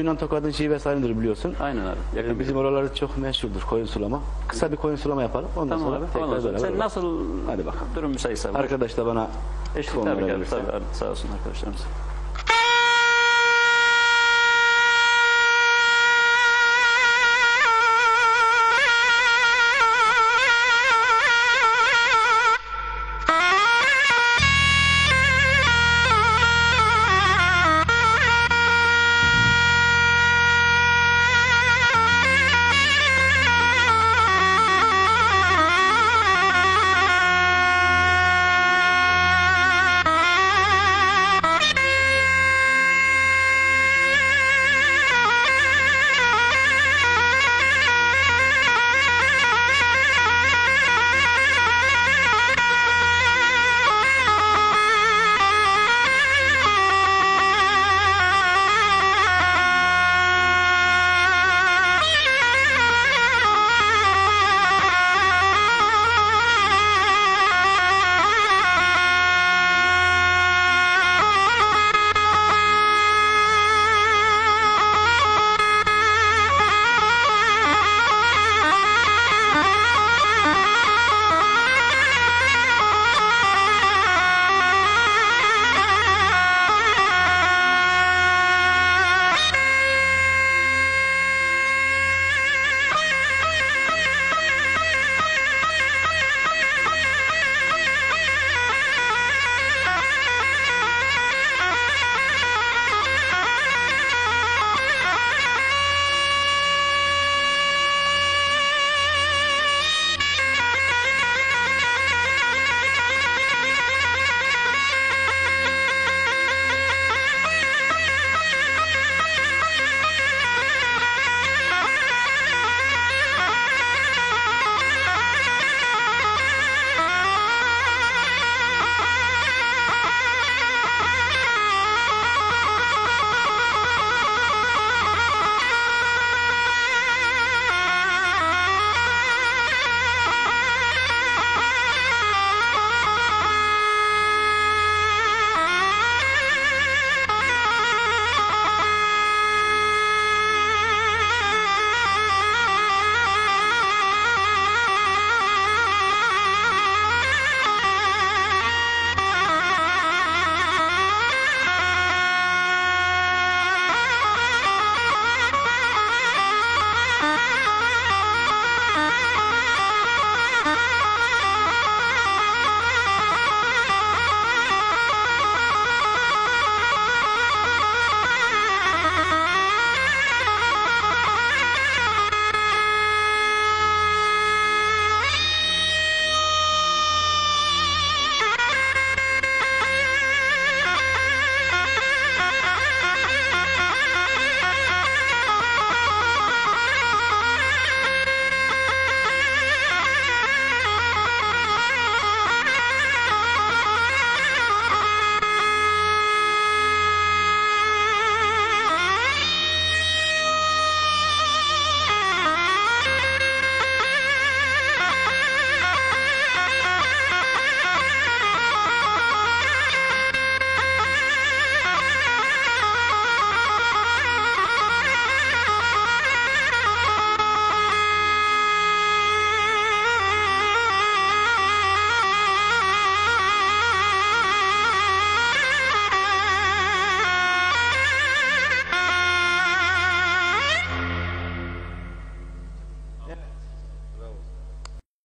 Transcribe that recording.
Yunan tokadın şive sayındır biliyorsun. Aynen abi. Ee, Bizim oraları çok meşhurdur koyun sulama. Kısa bir koyun sulama yapalım. Ondan Tamam sonra abi. tekrar Ondan sonra beraber. sen nasıl Hadi bakalım. durum müsaitse abi. Arkadaş da bana Eşlik onları tabii ki abi. Tabii, sağ olsun arkadaşlarımız.